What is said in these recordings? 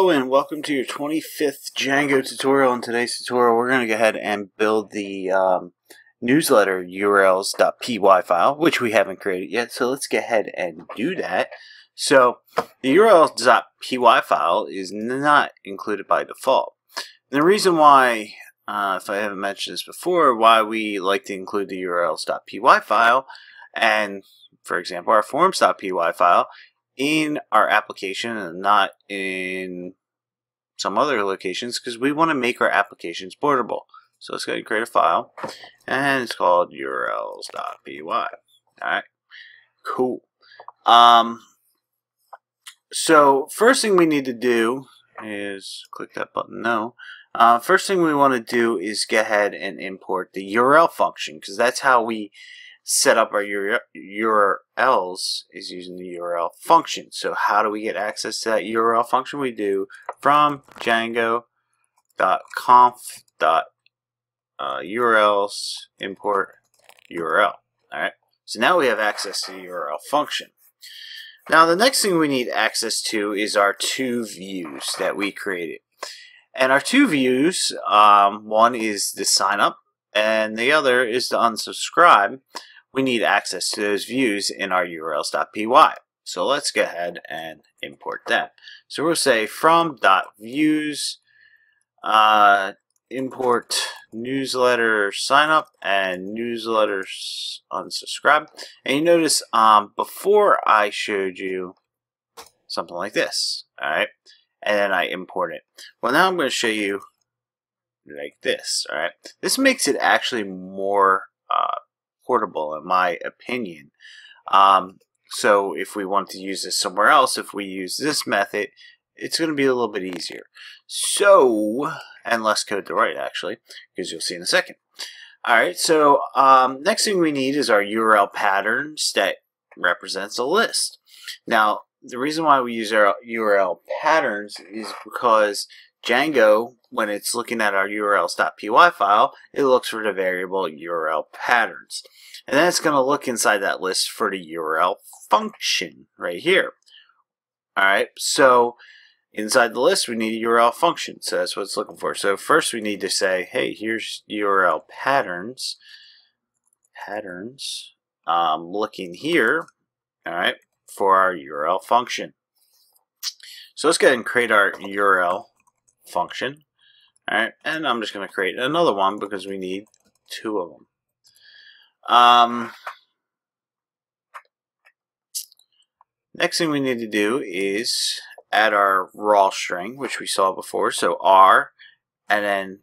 Hello and welcome to your 25th Django tutorial. In today's tutorial we're going to go ahead and build the um, newsletter urls.py file, which we haven't created yet, so let's go ahead and do that. So the urls.py file is not included by default. The reason why, uh, if I haven't mentioned this before, why we like to include the urls.py file and, for example, our forms.py file in our application and not in some other locations because we want to make our applications portable. So let's go and create a file and it's called urls.py. Alright, cool. Um, so first thing we need to do is click that button no. Uh, first thing we want to do is go ahead and import the URL function because that's how we set up our URLs is using the URL function. So how do we get access to that URL function? We do from django.conf.urls import URL. All right. So now we have access to the URL function. Now the next thing we need access to is our two views that we created. And our two views, um, one is the sign up and the other is the unsubscribe we need access to those views in our urls.py. So let's go ahead and import that. So we'll say from .views uh, import newsletter sign up and newsletters unsubscribe. And you notice um, before I showed you something like this, all right, and then I import it. Well, now I'm going to show you like this, all right. This makes it actually more uh, portable in my opinion. Um, so if we want to use this somewhere else, if we use this method, it's going to be a little bit easier. So, and less code to write actually, because you'll see in a second. Alright, so um, next thing we need is our URL patterns that represents a list. Now, the reason why we use our URL patterns is because Django, when it's looking at our urls.py file, it looks for the variable URL patterns. And then it's going to look inside that list for the URL function right here. Alright, so inside the list we need a URL function. So that's what it's looking for. So first we need to say, hey, here's URL patterns. Patterns. Um, looking here, alright, for our URL function. So let's go ahead and create our URL function. Alright, and I'm just going to create another one because we need two of them. Um, next thing we need to do is add our raw string, which we saw before. So R, and then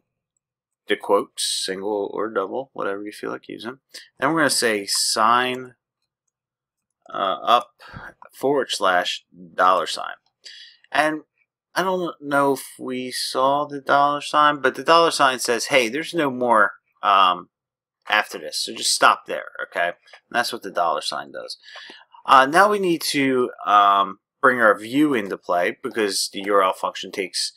the quotes, single or double, whatever you feel like using. Then we're going to say sign uh, up forward slash dollar sign. And I don't know if we saw the dollar sign, but the dollar sign says, hey, there's no more um, after this. So just stop there, okay? And that's what the dollar sign does. Uh, now we need to um, bring our view into play because the URL function takes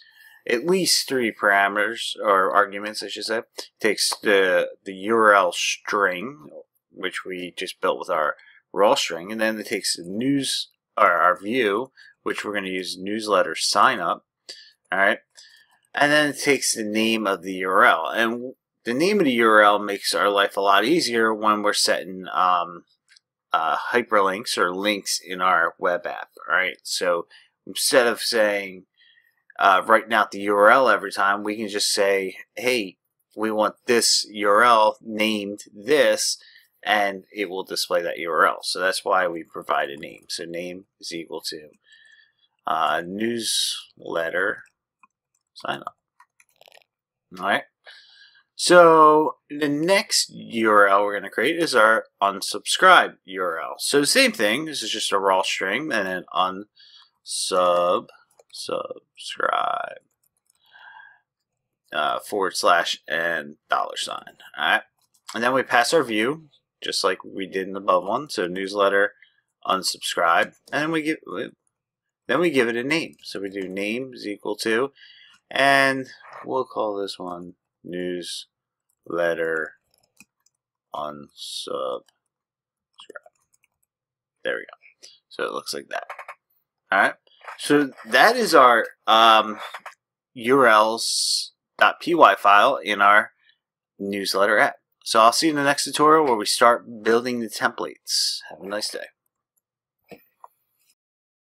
at least three parameters or arguments, I should say. It takes the the URL string, which we just built with our raw string, and then it takes the news or our view, which we're going to use newsletter sign up. All right, and then it takes the name of the URL, and the name of the URL makes our life a lot easier when we're setting um, uh, hyperlinks or links in our web app. All right. so instead of saying uh, writing out the URL every time, we can just say, "Hey, we want this URL named this." and it will display that URL. So that's why we provide a name. So name is equal to uh, newsletter sign up. All right. So the next URL we're going to create is our unsubscribe URL. So same thing. This is just a raw string and then unsub subscribe uh, forward slash and dollar sign. All right. And then we pass our view just like we did in the above one. So newsletter unsubscribe and then we give then we give it a name. So we do name is equal to and we'll call this one newsletter unsubscribe. There we go. So it looks like that. Alright. So that is our um, urls.py file in our newsletter app. So I'll see you in the next tutorial where we start building the templates. Have a nice day.